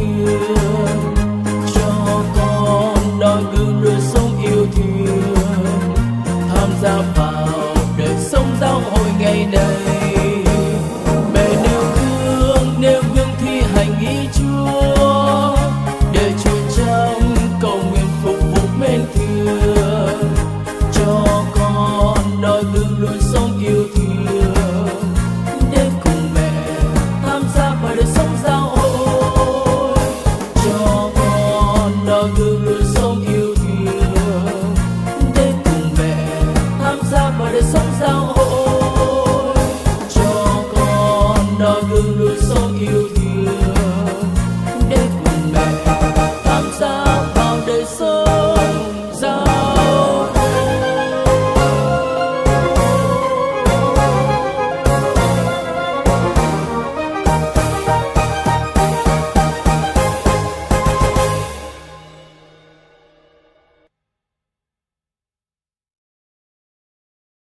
kia